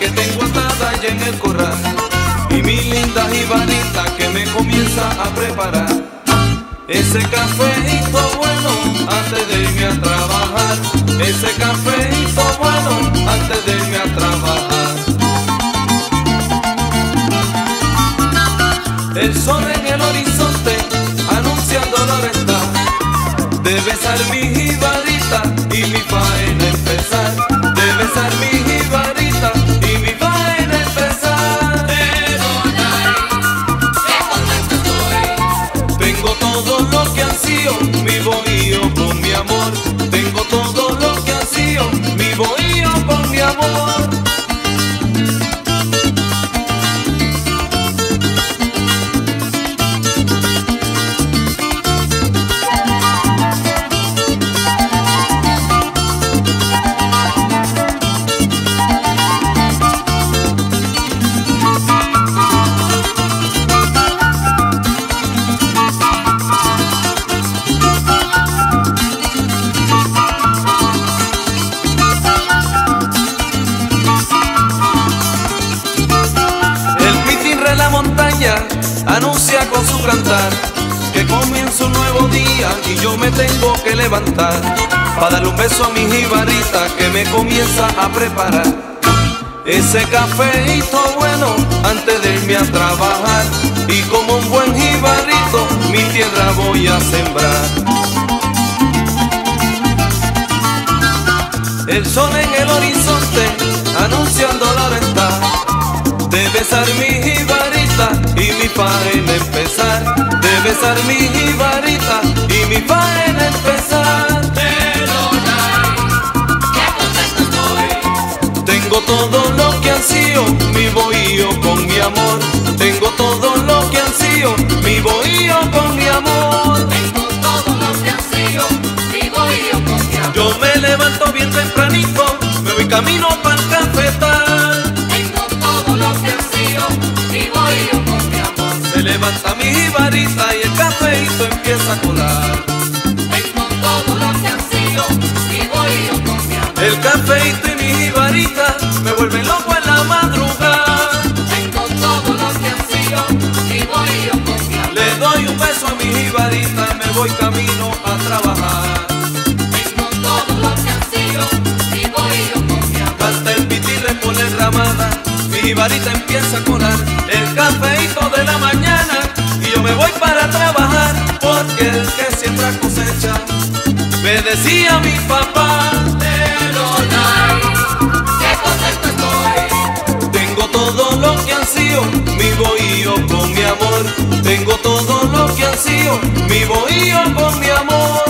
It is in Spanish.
que tengo atada allá en el corral. Y mi linda jibarita que me comienza a preparar. Ese cafeito bueno antes de irme a trabajar, ese cafeito bueno antes de irme a trabajar. El sol en el horizonte anunciando la hora está, debe ser mi jibarita y mi faena empezar, debe ser mi su cantar que comienza un nuevo día y yo me tengo que levantar para darle un beso a mi jibarita que me comienza a preparar ese cafeito bueno antes de irme a trabajar y como un buen jibarito mi tierra voy a sembrar. El sol en el horizonte anunciando la hora está Debe ser mi y mi faena empezar. Debe ser mi jibarita y mi faena empezar. Tengo todo lo que ansío, mi bohío con mi amor. Tengo todo lo que ansío, mi bohío con mi amor. Tengo todo lo que ansío, y yo con mi amor. Yo me levanto bien tempranito, me voy camino para levanta mi jibarita y el cafeito empieza a colar. Tengo todo lo que ansío, vivo y yo con mi amor. El cafeito y mi jibarita me vuelven loco en la madrugada. Tengo todo lo que ansío, vivo y yo con mi amor. Le doy un beso a mi jibarita y me voy camino a trabajar. Tengo todo lo que ansío, vivo y yo con mi amor. Canta el pitirre por la enramada, mi jibarita empieza a colar el cafeito de la mañana y yo me voy para trabajar porque el que siembra cosecha. Me decía mi papá, Ay, qué contento estoy. Tengo todo lo que ansío, mi bohío con mi amor. Tengo todo lo que ansío, mi bohío con mi amor.